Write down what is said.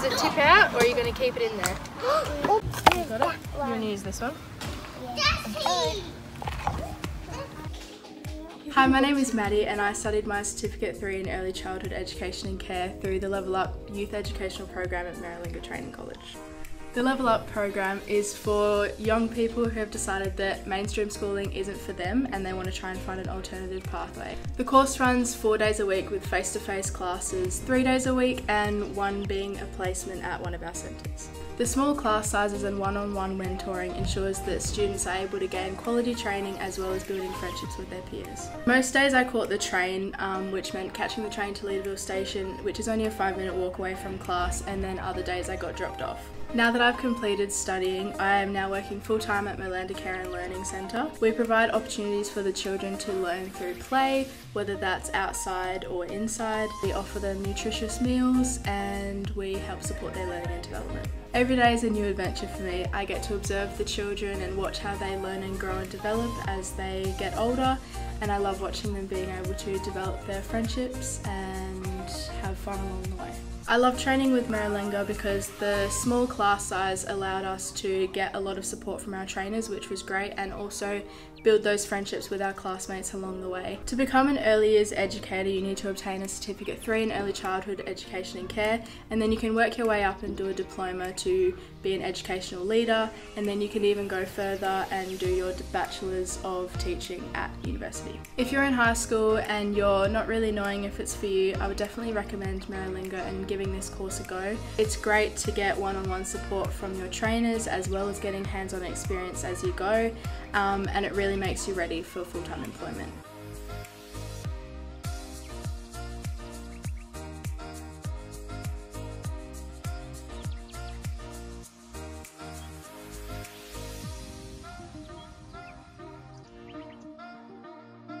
Does it tip out or are you going to keep it in there? Got it? You want to use this one? Hi, my name is Maddy and I studied my Certificate 3 in Early Childhood Education and Care through the Level Up Youth Educational Program at Meerilinga Training College. The Level Up program is for young people who have decided that mainstream schooling isn't for them and they want to try and find an alternative pathway. The course runs four days a week with face to face classes, three days a week, and one being a placement at one of our centres. The small class sizes and one on one mentoring ensures that students are able to gain quality training as well as building friendships with their peers. Most days I caught the train, um, which meant catching the train to Leederville station, which is only a five minute walk away from class, and then other days I got dropped off. Now that I've completed studying, I am now working full time at Moolanda Care and Learning Centre. We provide opportunities for the children to learn through play, whether that's outside or inside. We offer them nutritious meals and we help support their learning and development. Every day is a new adventure for me. I get to observe the children and watch how they learn and grow and develop as they get older and I love watching them being able to develop their friendships and have fun along the way. I love training with Meerilinga because the small class size allowed us to get a lot of support from our trainers, which was great, and also build those friendships with our classmates along the way. To become an early years educator, you need to obtain a Certificate 3 in Early Childhood Education and Care, and then you can work your way up and do a diploma to be an educational leader, and then you can even go further and do your Bachelor's of Teaching at university. If you're in high school and you're not really knowing if it's for you, I would definitely recommend Meerilinga and giving this course a go. It's great to get one-on-one support from your trainers as well as getting hands-on experience as you go, um, and it really makes you ready for full-time employment.